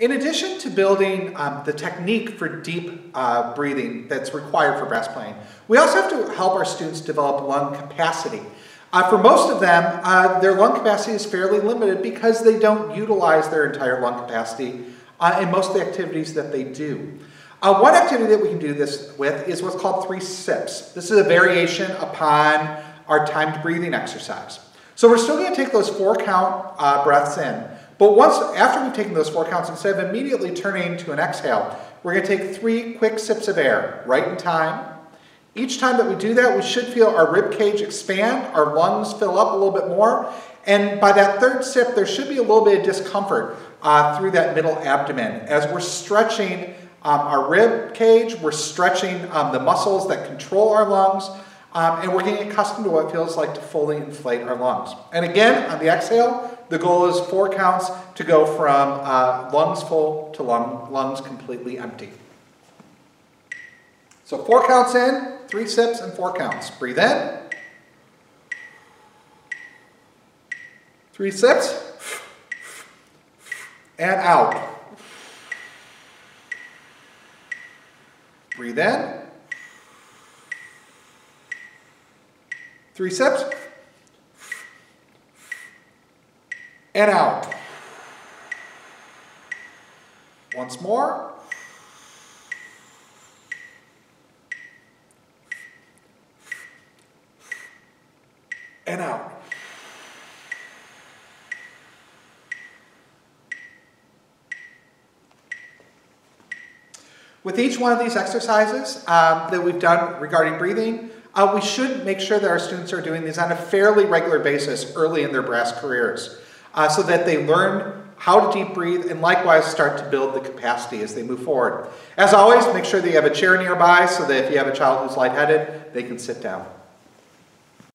In addition to building um, the technique for deep uh, breathing that's required for brass playing, we also have to help our students develop lung capacity. Uh, for most of them, uh, their lung capacity is fairly limited because they don't utilize their entire lung capacity uh, in most of the activities that they do. Uh, one activity that we can do this with is what's called three sips. This is a variation upon our timed breathing exercise. So we're still going to take those four count uh, breaths in, but once after we've taken those four counts, instead of immediately turning to an exhale, we're going to take three quick sips of air, right in time. Each time that we do that, we should feel our rib cage expand, our lungs fill up a little bit more, and by that third sip, there should be a little bit of discomfort uh, through that middle abdomen as we're stretching um, our rib cage, we're stretching um, the muscles that control our lungs, um, and we're getting accustomed to what it feels like to fully inflate our lungs. And again, on the exhale, the goal is four counts to go from uh, lungs full to lung, lungs completely empty. So four counts in, three sips, and four counts. Breathe in. Three sips. And out. Breathe in. Three sips. And out. Once more. And out. With each one of these exercises um, that we've done regarding breathing, uh, we should make sure that our students are doing these on a fairly regular basis early in their brass careers uh, so that they learn how to deep breathe and likewise start to build the capacity as they move forward. As always, make sure that you have a chair nearby so that if you have a child who's lightheaded, they can sit down.